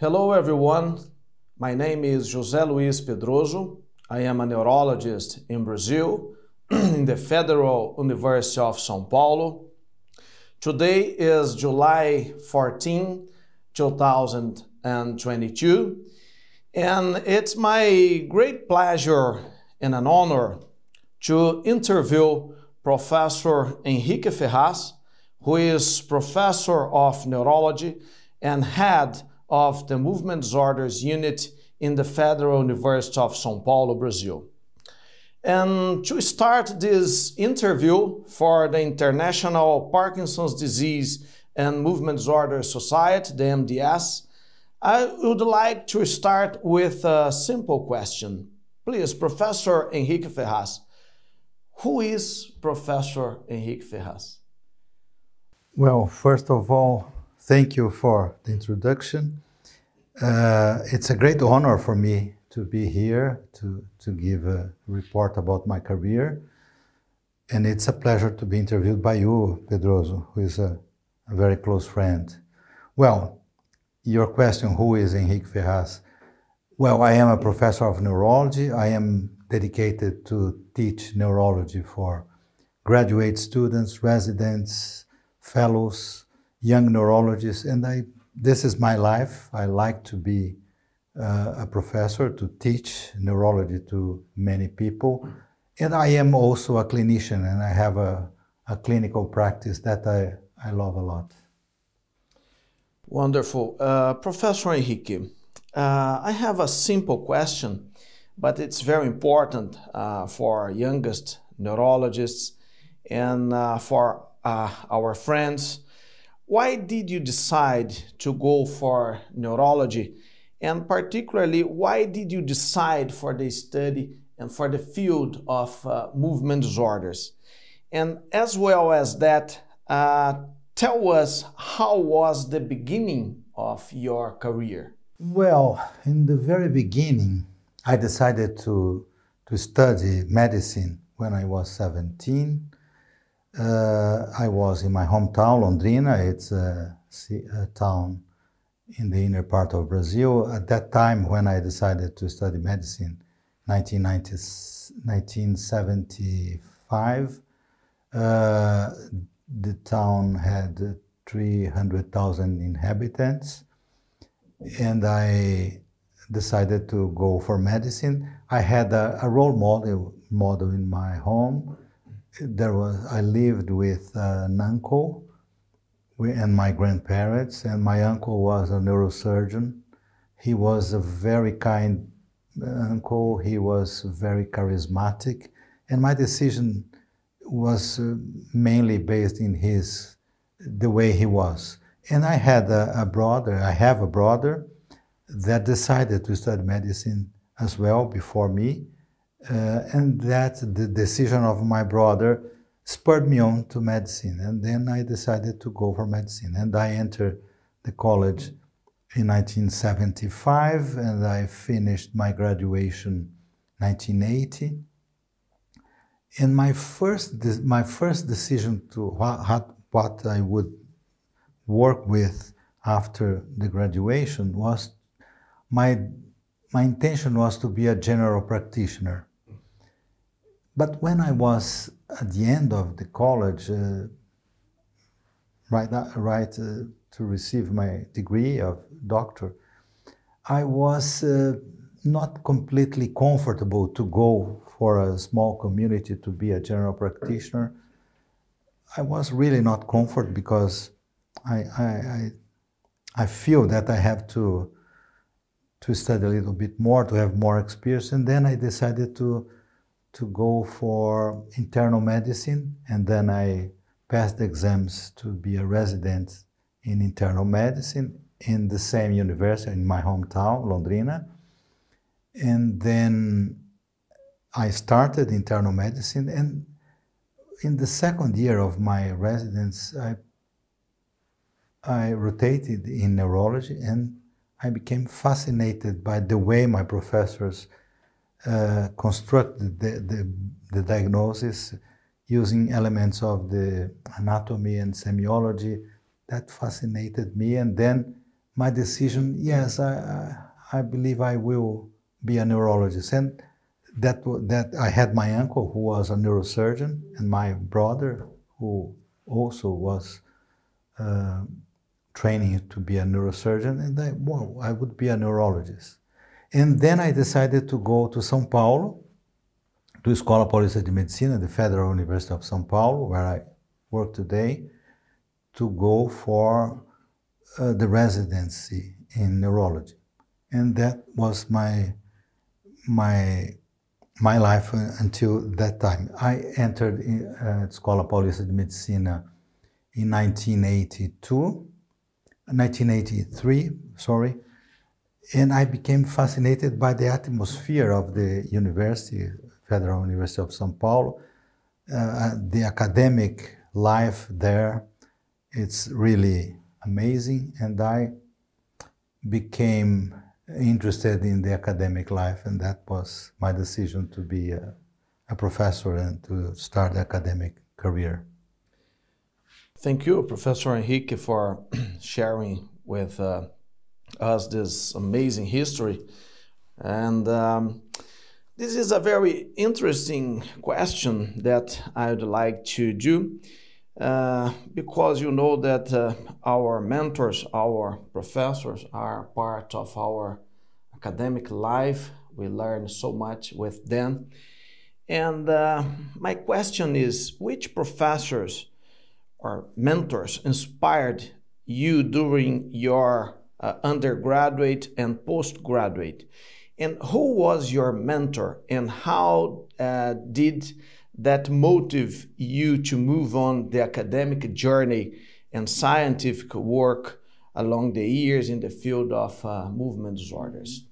Hello, everyone. My name is José Luiz Pedroso. I am a neurologist in Brazil, in the Federal University of São Paulo. Today is July 14, 2022, and it's my great pleasure and an honor to interview Professor Henrique Ferraz, who is professor of neurology and head of the Movement Disorders Unit in the Federal University of São Paulo, Brazil. And to start this interview for the International Parkinson's Disease and Movement Disorder Society, the MDS, I would like to start with a simple question. Please, Professor Henrique Ferraz, who is Professor Henrique Ferraz? Well, first of all, thank you for the introduction. Uh, it's a great honor for me to be here to, to give a report about my career. And it's a pleasure to be interviewed by you, Pedroso, who is a, a very close friend. Well, your question, who is Henrique Ferraz? Well, I am a professor of neurology. I am dedicated to teach neurology for graduate students, residents, fellows, young neurologists, and I, this is my life. I like to be uh, a professor to teach neurology to many people. And I am also a clinician and I have a, a clinical practice that I, I love a lot. Wonderful. Uh, Professor Henrique, uh, I have a simple question, but it's very important uh, for youngest neurologists and uh, for uh, our friends. Why did you decide to go for neurology? And particularly, why did you decide for the study and for the field of uh, movement disorders? And as well as that, uh, tell us how was the beginning of your career? Well, in the very beginning, I decided to, to study medicine when I was 17. Uh, I was in my hometown, Londrina. It's a, a town in the inner part of Brazil. At that time, when I decided to study medicine, 1975, uh, the town had 300,000 inhabitants, and I decided to go for medicine. I had a, a role model model in my home. There was I lived with uh, an uncle and my grandparents, and my uncle was a neurosurgeon. He was a very kind uncle, he was very charismatic, and my decision was uh, mainly based in his the way he was. And I had a, a, brother, I have a brother that decided to study medicine as well before me. Uh, and that the decision of my brother spurred me on to medicine. And then I decided to go for medicine. And I entered the college in 1975 and I finished my graduation 1980. And my first, my first decision to what, what I would work with after the graduation was my, my intention was to be a general practitioner. But when I was at the end of the college, uh, right, right uh, to receive my degree of doctor, I was uh, not completely comfortable to go for a small community to be a general practitioner. I was really not comfortable because I, I, I, I feel that I have to to study a little bit more, to have more experience, and then I decided to to go for internal medicine, and then I passed exams to be a resident in internal medicine in the same university in my hometown, Londrina. And then I started internal medicine, and in the second year of my residence, I I rotated in neurology, and I became fascinated by the way my professors uh, construct the, the, the, diagnosis using elements of the anatomy and semiology. That fascinated me. And then my decision, yes, I, I, I believe I will be a neurologist. And that, that I had my uncle who was a neurosurgeon and my brother who also was uh, training to be a neurosurgeon and I, well, I would be a neurologist. And then I decided to go to São Paulo, to Escola Paulista de Medicina, the Federal University of São Paulo, where I work today, to go for uh, the residency in neurology. And that was my, my, my life until that time. I entered in, uh, Escola Paulista de Medicina in 1982, 1983, sorry, and I became fascinated by the atmosphere of the university, Federal University of São Paulo, uh, the academic life there. It's really amazing, and I became interested in the academic life, and that was my decision to be a, a professor and to start the academic career. Thank you, Professor Henrique, for sharing with uh, us this amazing history. And um, this is a very interesting question that I would like to do uh, because you know that uh, our mentors, our professors are part of our academic life. We learn so much with them. And uh, my question is which professors or mentors inspired you during your uh, undergraduate and postgraduate? And who was your mentor and how uh, did that motive you to move on the academic journey and scientific work along the years in the field of uh, movement disorders?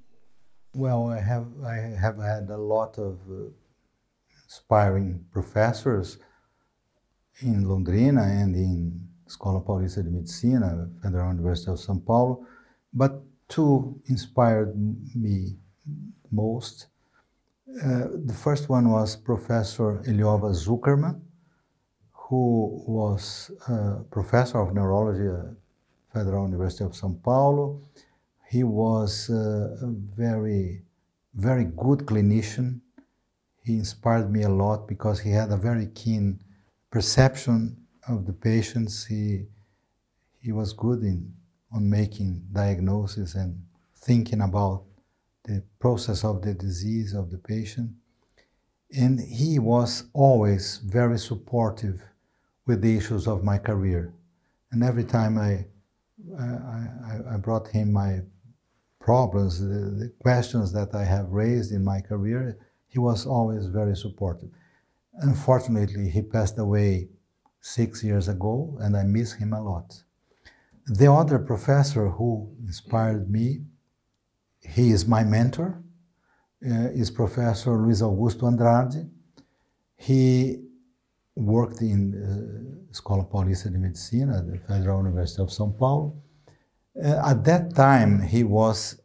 Well, I have I have had a lot of uh, inspiring professors in Londrina and in Escola Paulista de Medicina, Federal University of São Paulo, but two inspired me most. Uh, the first one was Professor Eliova Zukerman, who was a professor of neurology at Federal University of São Paulo. He was a very, very good clinician. He inspired me a lot because he had a very keen perception of the patients. He, he was good in on making diagnosis and thinking about the process of the disease of the patient. And he was always very supportive with the issues of my career. And every time I, I, I brought him my problems, the, the questions that I have raised in my career, he was always very supportive. Unfortunately, he passed away six years ago, and I miss him a lot. The other professor who inspired me, he is my mentor, uh, is Professor Luiz Augusto Andrade. He worked in uh, Escola Paulista de Medicina at the Federal University of São Paulo. Uh, at that time, he was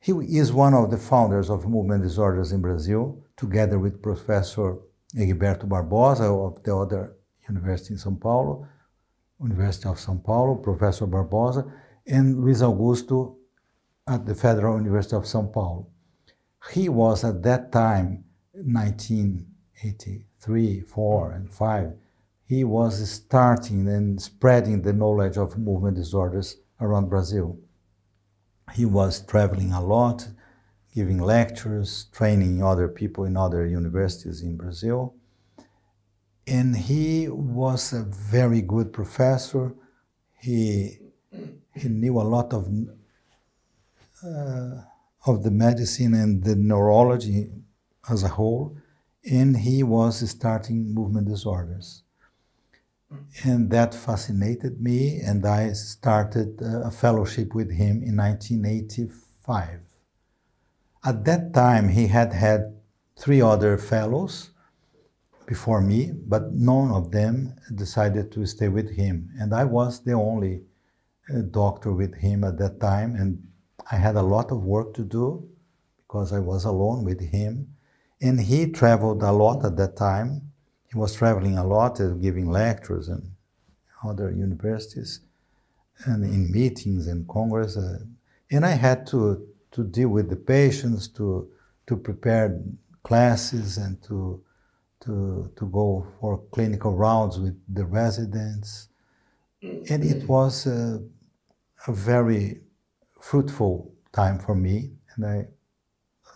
he is one of the founders of movement disorders in Brazil, together with Professor Egberto Barbosa of the other university in São Paulo, University of São Paulo, Professor Barbosa, and Luiz Augusto at the Federal University of São Paulo. He was at that time, 1983, 4, and 5, he was starting and spreading the knowledge of movement disorders around Brazil. He was traveling a lot, giving lectures, training other people in other universities in Brazil and he was a very good professor. He he knew a lot of uh, of the medicine and the neurology as a whole, and he was starting movement disorders, and that fascinated me. And I started a fellowship with him in 1985. At that time, he had had three other fellows before me, but none of them decided to stay with him. And I was the only uh, doctor with him at that time, and I had a lot of work to do because I was alone with him. And he traveled a lot at that time. He was traveling a lot, giving lectures and other universities. and in meetings and congress, and I had to to deal with the patients, to to prepare classes, and to to to go for clinical rounds with the residents, and it was a, a very fruitful time for me, and I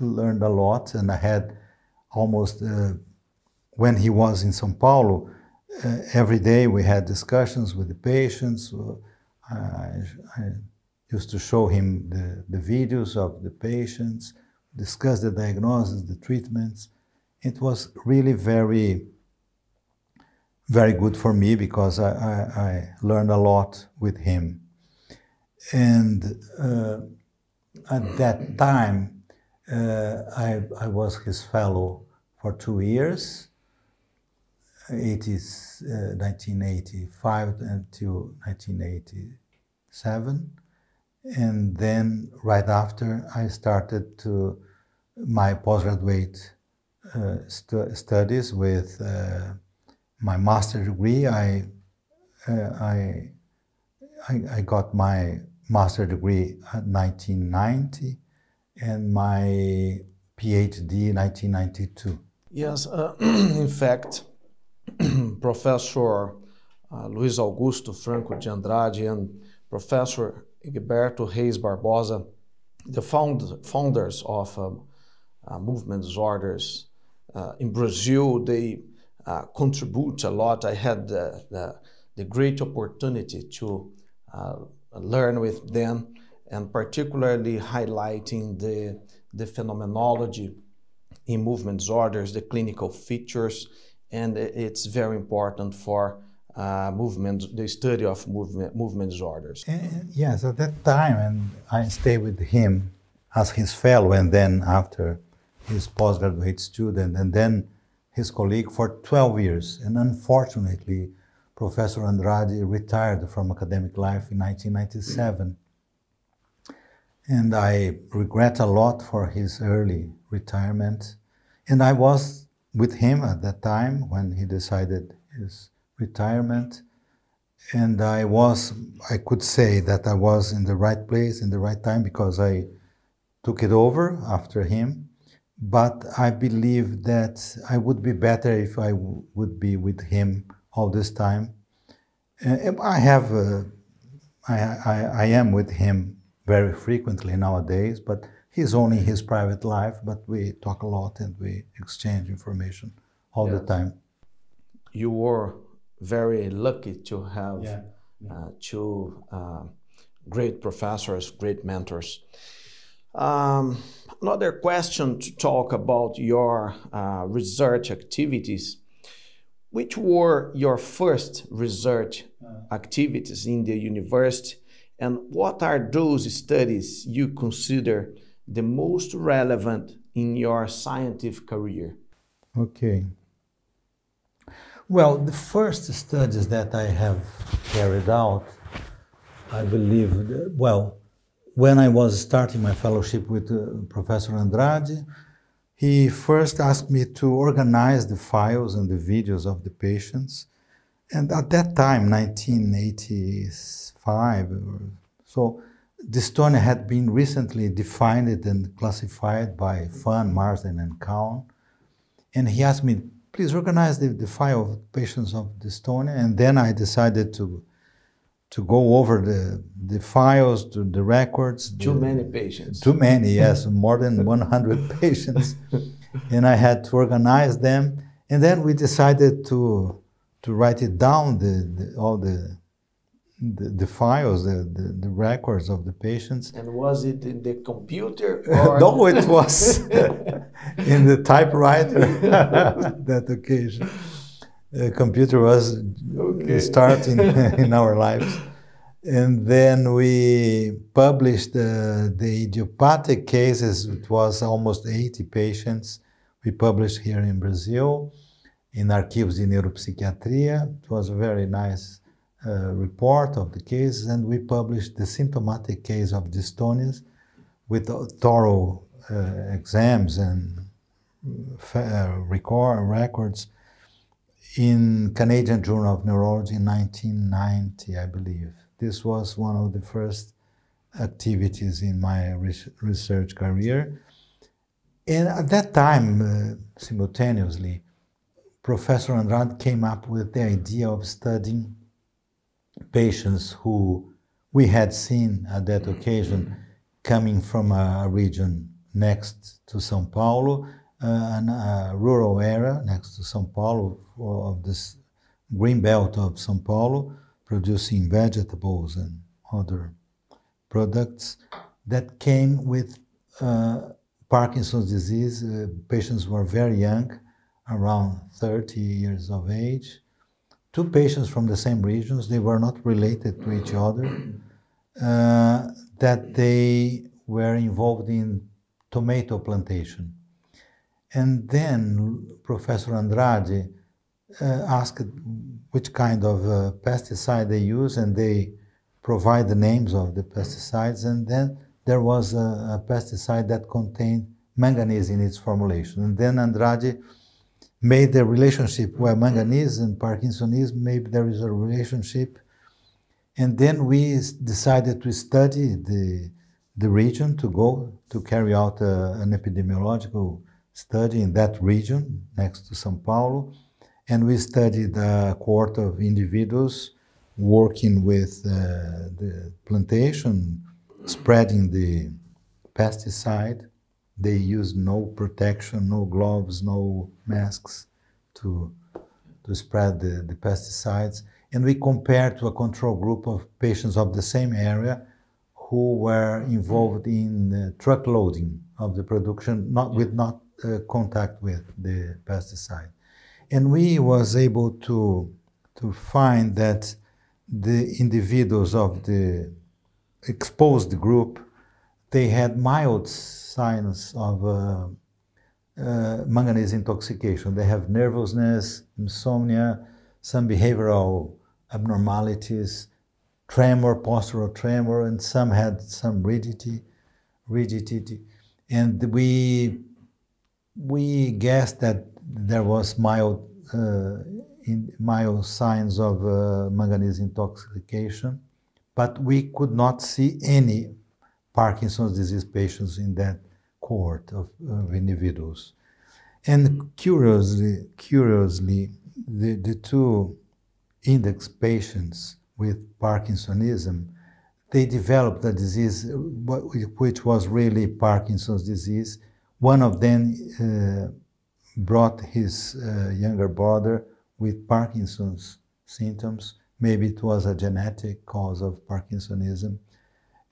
learned a lot, and I had almost uh, when he was in São Paulo, uh, every day we had discussions with the patients. Uh, I, I, used to show him the, the videos of the patients, discuss the diagnosis, the treatments. It was really very, very good for me because I, I, I learned a lot with him. And uh, at that time, uh, I, I was his fellow for two years. 80s, uh, 1985 until 1987. And then right after, I started to my postgraduate stu studies with uh, my master's degree. I, uh, I, I, I, got my master's degree at 1990 and my PhD in 1992. Yes, uh, in fact, Professor uh, Augusto Franco de Andrade and Professor Egberto Reis Barbosa, the found, founders of um, uh, movement disorders uh, in Brazil, they uh, contribute a lot. I had the, the, the great opportunity to uh, learn with them and particularly highlighting the, the phenomenology in movement disorders, the clinical features, and it's very important for uh, movement, the study of movement, movement disorders. And, yes, at that time, and I stayed with him as his fellow, and then after his postgraduate student, and then his colleague for 12 years. And unfortunately, Professor Andrade retired from academic life in 1997. And I regret a lot for his early retirement. And I was with him at that time when he decided his retirement. And I was, I could say that I was in the right place in the right time because I took it over after him. But I believe that I would be better if I would be with him all this time. I have, uh, I, I, I am with him very frequently nowadays, but he's only his private life, but we talk a lot and we exchange information all the time. You were very lucky to have yeah. Yeah. Uh, two uh, great professors, great mentors. Um, another question to talk about your uh, research activities. Which were your first research uh. activities in the university, and what are those studies you consider the most relevant in your scientific career? Okay. Well, the first studies that I have carried out, I believe, well, when I was starting my fellowship with uh, Professor Andrade, he first asked me to organize the files and the videos of the patients. And at that time, 1985, so dystonia had been recently defined and classified by Fahn, Marsden, and Calne. And he asked me, please organize the, the file of patients of dystonia. And then I decided to to go over the, the files, to the records. Too the, many patients. Too many, yes, more than 100 patients. And I had to organize them. And then we decided to, to write it down, the, the all the the, the files, the, the, the, records of the patients. And was it in the computer? no, it was in the typewriter that occasion. The computer was okay. starting in our lives. And then we published uh, the idiopathic cases, it was almost 80 patients. We published here in Brazil in Arquivos de Neuropsiquiatria. It was a very nice uh, report of the case, and we published the symptomatic case of dystonias with thorough uh, exams and uh, record, records in Canadian Journal of Neurology in 1990, I believe. This was one of the first activities in my research career. And at that time, uh, simultaneously, Professor Andrade came up with the idea of studying patients who we had seen at that occasion coming from a region next to São Paulo, a rural area next to São Paulo of this green belt of São Paulo, producing vegetables and other products that came with uh, Parkinson's disease. Uh, patients were very young, around 30 years of age. Two patients from the same regions, they were not related to each other, uh, that they were involved in tomato plantation. And then Professor Andrade uh, asked which kind of uh, pesticide they use, and they provide the names of the pesticides. And then there was a, a pesticide that contained manganese in its formulation. And then Andrade made the relationship where manganese and Parkinsonism, maybe there is a relationship. And then we decided to study the, the region, to go to carry out a, an epidemiological study in that region next to Sao Paulo. And we studied a cohort of individuals working with uh, the plantation, spreading the pesticide they used no protection, no gloves, no masks to, to spread the, the pesticides. And we compared to a control group of patients of the same area who were involved in uh, truck loading of the production, not with not uh, contact with the pesticide. And we was able to, to find that the individuals of the exposed group, they had mild signs of uh, uh, manganese intoxication. They have nervousness, insomnia, some behavioral abnormalities, tremor, postural tremor, and some had some rigidity, rigidity. And we we guessed that there was mild uh, in, mild signs of uh, manganese intoxication, but we could not see any Parkinson's disease patients in that cohort of, of individuals. And curiously, curiously the, the two index patients with Parkinsonism, they developed a disease which was really Parkinson's disease. One of them uh, brought his uh, younger brother with Parkinson's symptoms. Maybe it was a genetic cause of Parkinsonism.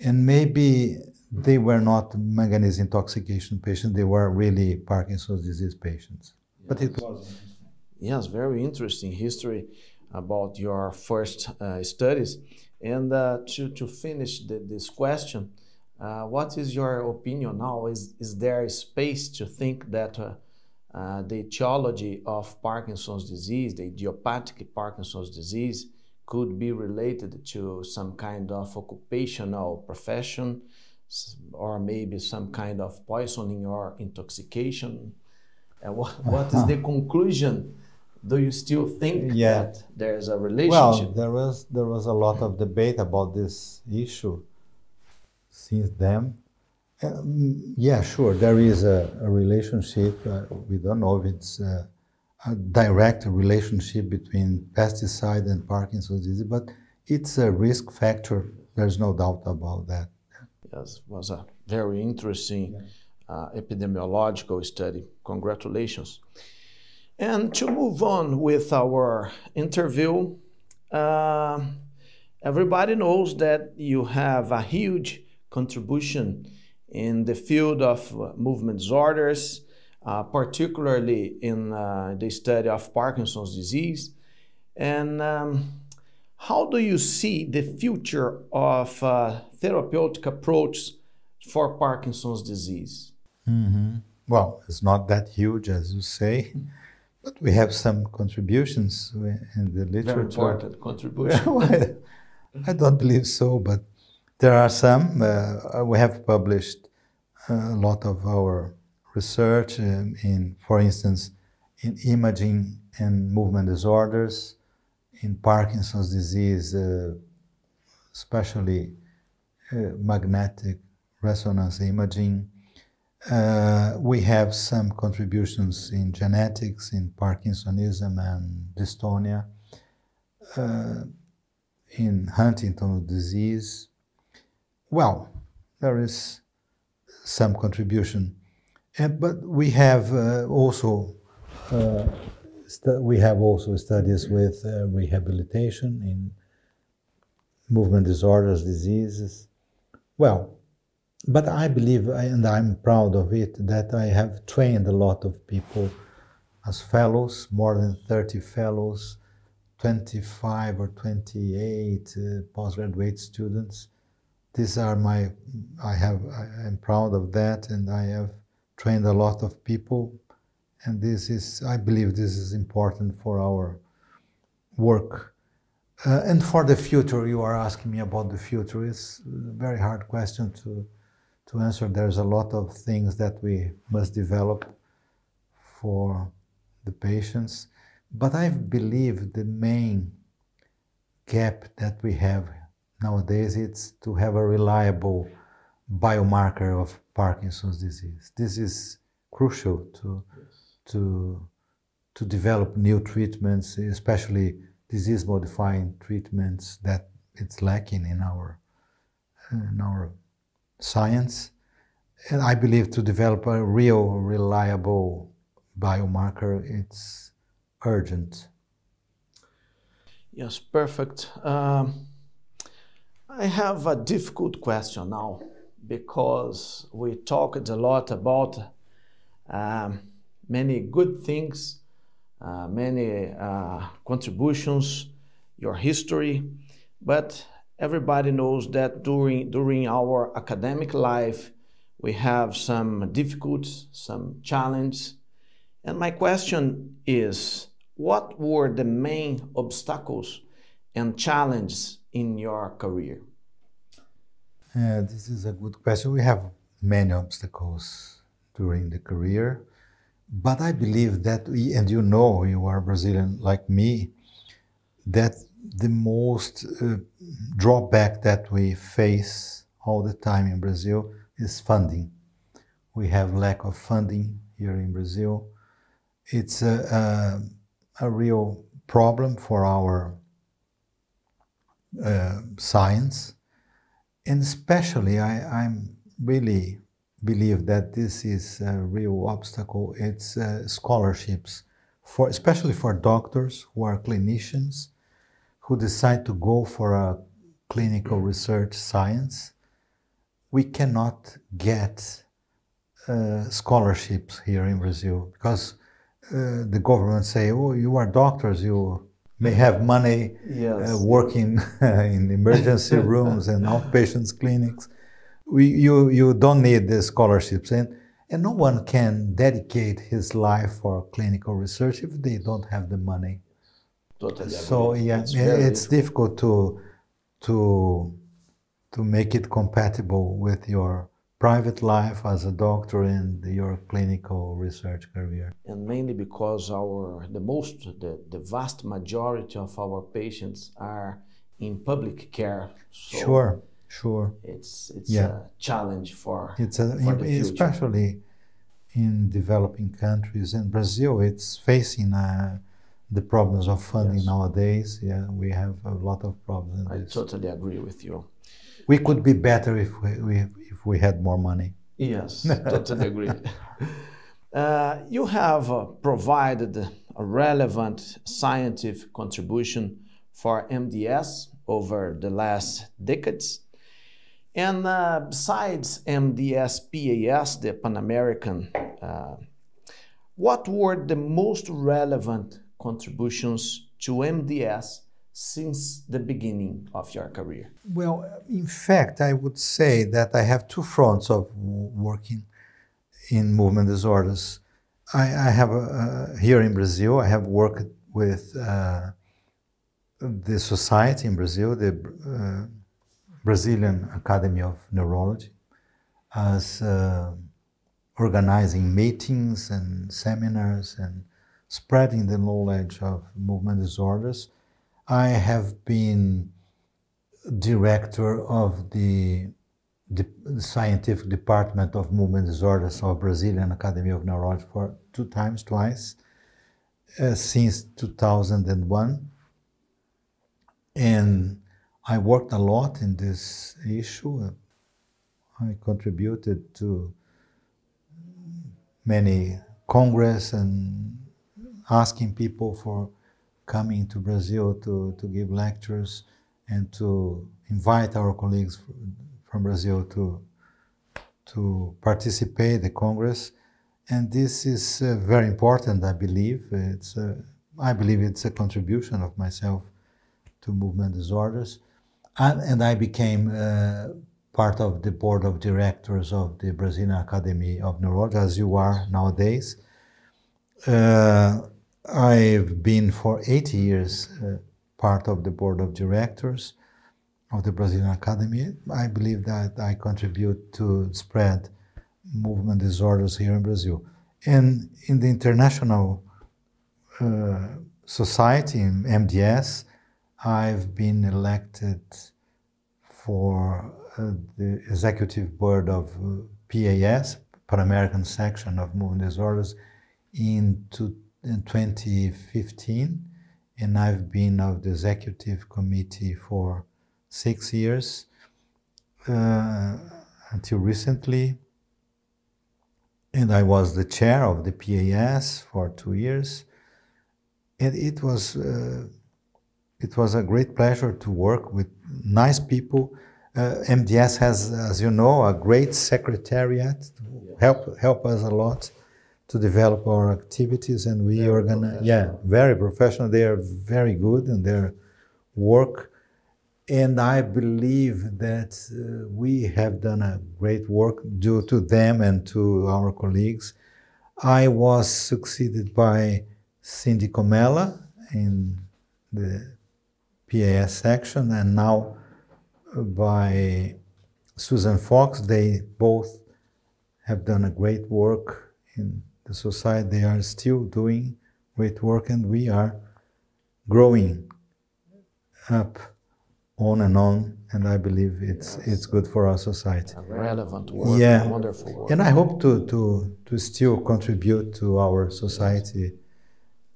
And maybe they were not manganese intoxication patients, they were really Parkinson's disease patients. Yes. But it was. Yes, very interesting history about your first uh, studies. And uh, to, to finish the, this question, uh, what is your opinion now? Is, is there space to think that uh, uh, the etiology of Parkinson's disease, the idiopathic Parkinson's disease, could be related to some kind of occupational profession or maybe some kind of poisoning or intoxication. What, what is the conclusion? Do you still think yeah. that there's a relationship? Well, there was there was a lot of debate about this issue since then. Um, yeah, sure, there is a, a relationship. Uh, we don't know if it's uh, a direct relationship between pesticide and Parkinson's disease, but it's a risk factor. There's no doubt about that. Yes, was a very interesting uh, epidemiological study. Congratulations. And to move on with our interview, uh, everybody knows that you have a huge contribution in the field of uh, movement disorders, uh, particularly in uh, the study of Parkinson's disease. And um, how do you see the future of uh, therapeutic approach for Parkinson's disease? Mm-hmm. Well, it's not that huge as you say, but we have some contributions in the literature. Very important contribution. I don't believe so, but there are some. Uh, we have published a lot of our research in, in, for instance, in imaging and movement disorders, in Parkinson's disease, uh, especially uh, magnetic resonance imaging. Uh, we have some contributions in genetics, in Parkinsonism and dystonia, uh, in Huntington's disease. Well, there is some contribution, and, but we have uh, also uh, we have also studies with uh, rehabilitation in movement disorders, diseases. Well, but I believe, and I'm proud of it, that I have trained a lot of people as fellows, more than 30 fellows, 25 or 28 uh, postgraduate students. These are my, I have, I am proud of that, and I have trained a lot of people and this is, I believe, this is important for our work. Uh, and for the future, you are asking me about the future. It's a very hard question to, to answer. There's a lot of things that we must develop for the patients. But I believe the main gap that we have nowadays it's to have a reliable biomarker of Parkinson's disease. This is crucial to to, to develop new treatments, especially disease modifying treatments that it's lacking in our, in our science. And I believe to develop a real, reliable biomarker, it's urgent. Yes, perfect. Um, I have a difficult question now because we talked a lot about um, many good things, uh, many uh, contributions, your history, but everybody knows that during, during our academic life, we have some difficulties, some challenge. And my question is, what were the main obstacles and challenges in your career? Uh, this is a good question. We have many obstacles during the career. But I believe that we, and you know, you are Brazilian like me, that the most uh, drawback that we face all the time in Brazil is funding. We have lack of funding here in Brazil. It's a, a, a real problem for our uh, science, and especially I, I'm really believe that this is a real obstacle. It's uh, scholarships, for especially for doctors who are clinicians who decide to go for a clinical research science. We cannot get uh, scholarships here in Brazil because uh, the government say, "Oh, you are doctors, you." May have money yes. Uh, working in emergency rooms and outpatients clinics, we, you, you don't need the scholarships. And, and no one can dedicate his life for clinical research if they don't have the money. Totally. So yeah, it's, it's difficult to to to make it compatible with your private life as a doctor and your clinical research career. And mainly because our the most the, the vast majority of our patients are in public care. So sure. Sure. It's it's yeah. a challenge for it's a, for especially in developing countries. In Brazil, it's facing uh, the problems of funding yes. nowadays. Yeah, we have a lot of problems. I this. totally agree with you. We could be better if we, we if we had more money. Yes, totally agree. Uh, you have uh, provided a relevant scientific contribution for MDS over the last decades and uh, besides MDS-PAS, the Pan American, uh, what were the most relevant contributions to MDS since the beginning of your career? Well, in fact, I would say that I have two fronts of working in movement disorders. I, I have uh, here in Brazil, I have worked with uh, the society in Brazil, the uh, Brazilian Academy of Neurology as uh, organizing meetings and seminars and spreading the knowledge of movement disorders. I have been director of the, the, scientific department of movement disorders of Brazilian Academy of Neurology for two times, twice, uh, since 2001. And I worked a lot in this issue. I contributed to many congress and asking people for coming to Brazil to, to give lectures and to invite our colleagues from Brazil to, to participate in the Congress. And this is uh, very important, I believe. It's a, I believe it's a contribution of myself to movement disorders. And, and I became uh, part of the board of directors of the Brazilian Academy of Neurology, as you are nowadays. Uh, I've been for eight years uh, part of the board of directors of the Brazilian Academy. I believe that I contribute to spread movement disorders here in Brazil. And in the international uh, society, in MDS, I've been elected for uh, the executive board of uh, PAS, Pan American section of movement disorders, in, to, in 2015 and I've been of the executive committee for six years uh, until recently. And I was the chair of the PAS for two years. And it was, uh, it was a great pleasure to work with nice people. Uh, MDS has, as you know, a great secretariat to help, help us a lot to develop our activities and we very organize. yeah very professional. They are very good in their work. And i believe that uh, we have done a great work due to them and to our colleagues. I was succeeded by cindy comella in the pas section and now by susan fox. They both have done a great work in the society, they are still doing great work, and we are growing up on and on. And I believe it's yes. it's good for our society. A relevant work, yeah. wonderful work. And I hope to, to, to still contribute to our society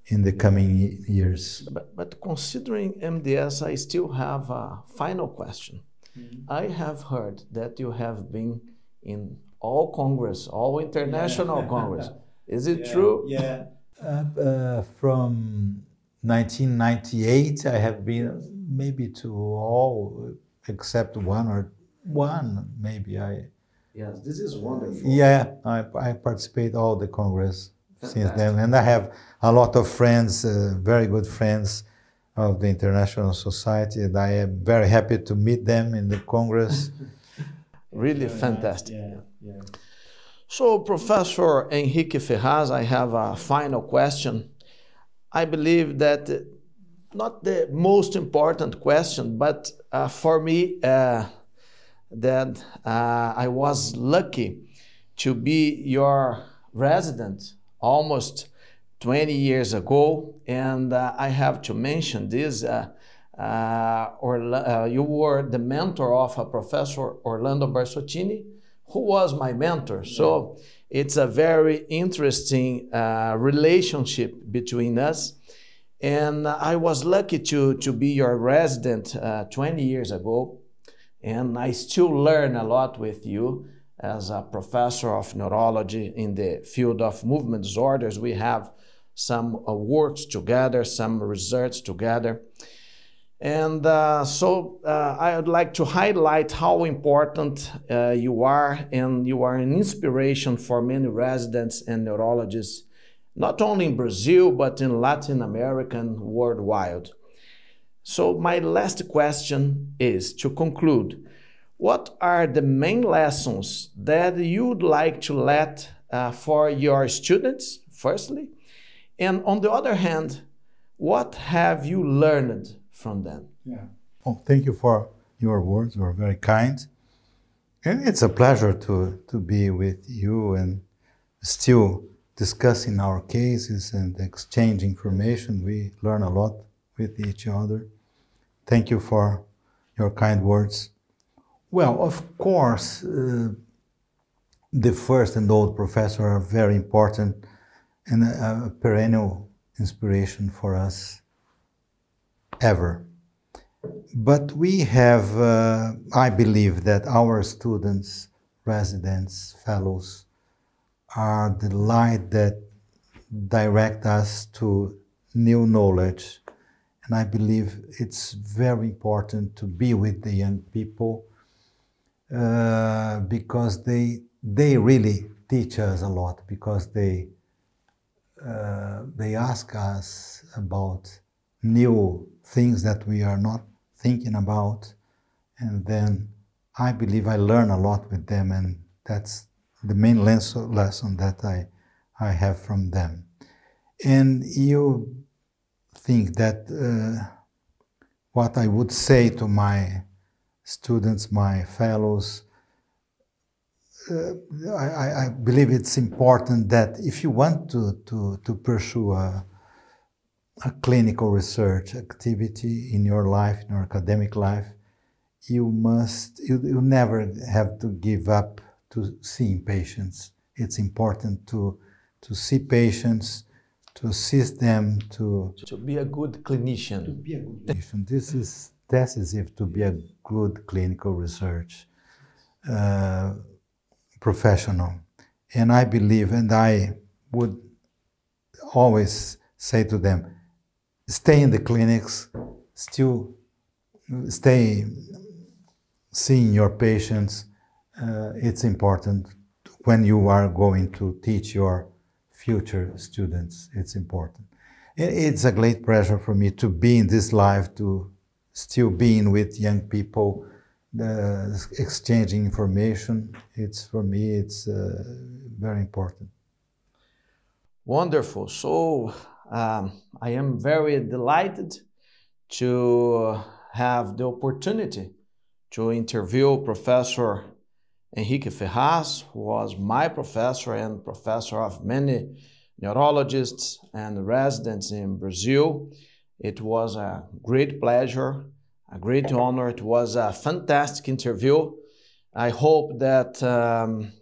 in the coming years. But, but considering MDS, I still have a final question. Mm -hmm. I have heard that you have been in all Congress, all international yeah. Congress. Is it yeah, true? Yeah. Uh, uh, from 1998, I have been maybe to all except one or one, maybe I. Yes, this is wonderful. Yeah, I, I participate all the Congress Fantastic. since then, and I have a lot of friends, uh, very good friends of the International Society, and I am very happy to meet them in the Congress. really fantastic. Yeah, yeah. So, Professor Henrique Ferraz, I have a final question. I believe that not the most important question, but uh, for me, uh, that uh, I was lucky to be your resident almost 20 years ago, and uh, I have to mention this. Uh, uh, or you were the mentor of a Professor Orlando Barsottini, who was my mentor. So it's a very interesting uh, relationship between us. And I was lucky to, to be your resident uh, 20 years ago. And I still learn a lot with you as a professor of neurology in the field of movement disorders. We have some uh, works together, some research together. And uh, so uh, I would like to highlight how important uh, you are, and you are an inspiration for many residents and neurologists, not only in Brazil, but in Latin America and worldwide. So, my last question is to conclude what are the main lessons that you would like to let uh, for your students, firstly? And on the other hand, what have you learned from them. Yeah. Oh, thank you for your words. You are very kind. And it's a pleasure to, to be with you and still discussing our cases and exchange information. We learn a lot with each other. Thank you for your kind words. Well, of course, uh, the first and old professor are very important and a, a perennial inspiration for us ever. But we have, uh, I believe that our students, residents, fellows are the light that direct us to new knowledge. And I believe it's very important to be with the young people uh, because they, they really teach us a lot because they, uh, they ask us about new things that we are not thinking about. And then I believe I learn a lot with them, and that's the main lesson that I, I have from them. And you think that uh, what I would say to my students, my fellows, uh, I, I, believe it's important that if you want to, to, to pursue a, a clinical research activity in your life, in your academic life, you must, you, you never have to give up to seeing patients. It's important to, to see patients, to assist them to... To be a good clinician. To be a good clinician. This is decisive to be a good clinical research uh, professional. And I believe, and I would always say to them, stay in the clinics, still stay seeing your patients. Uh, it's important when you are going to teach your future students. It's important. It's a great pleasure for me to be in this life, to still being with young people, uh, exchanging information. It's for me, it's uh, very important. Wonderful. So um, I am very delighted to have the opportunity to interview Professor Henrique Ferraz, who was my professor and professor of many neurologists and residents in Brazil. It was a great pleasure, a great honor. It was a fantastic interview. I hope that um,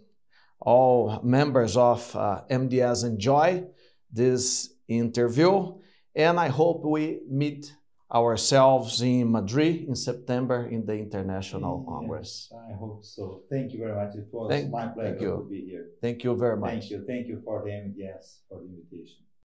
all members of uh, MDS enjoy this interview. And I hope we meet ourselves in Madrid in September in the International Congress. I hope so. Thank you very much. It was thank, my pleasure to be here. Thank you very much. Thank you. Thank you for the MDS for the invitation.